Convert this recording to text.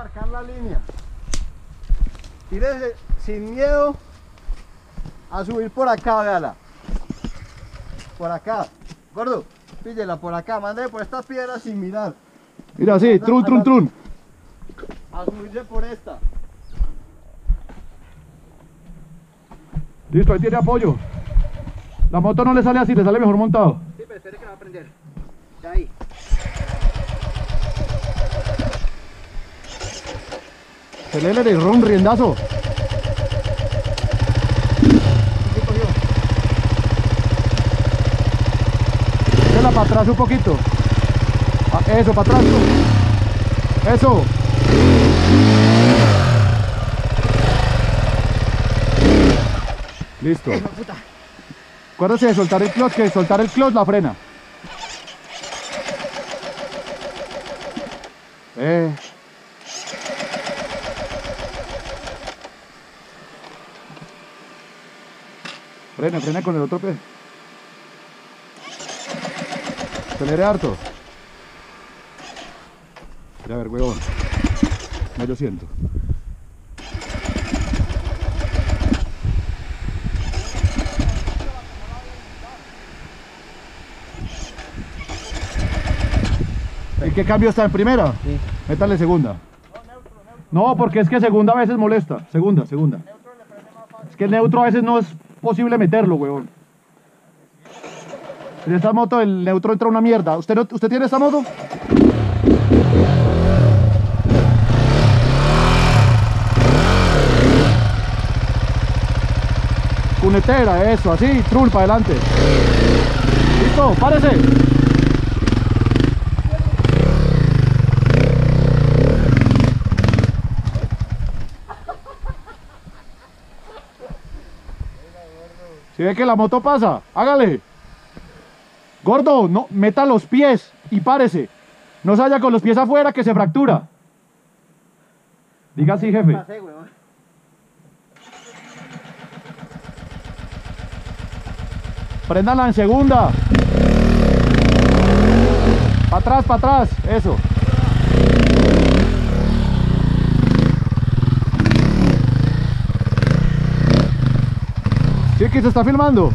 marcar la línea. Tírese sin miedo a subir por acá, véala. Por acá. Gordo, píllela por acá, mande por estas piedras sin mirar. Mira, así, trun, trun, trun. A subirse por esta. Listo, ahí tiene apoyo. La moto no le sale así, le sale mejor montado. Sí, pero espere que va a prender. Ya ahí. Acelere, ron, riendazo. Déjala para atrás un poquito. Ah, Eso, para atrás. Eso. Listo. De. Acuérdese de soltar el clutch, que soltar el clutch la frena. Eh. Frena, frena con el otro pie. Acelere harto. Ya a ver, huevón. No, yo siento. ¿En qué cambio está? ¿En primera? Sí. Métale segunda. No, porque es que segunda a veces molesta. Segunda, segunda. Es que el neutro a veces no es posible meterlo, weón. En esta moto el neutro entra una mierda. ¿Usted, ¿Usted tiene esta moto? Cunetera, eso, así, trul para adelante. Listo, párese. Si ve que la moto pasa, hágale. Gordo, no, meta los pies y párese. No se vaya con los pies afuera que se fractura. Diga así, jefe. Préndala en segunda. Para atrás, para atrás. Eso. Sí, que se está filmando.